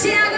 Tiago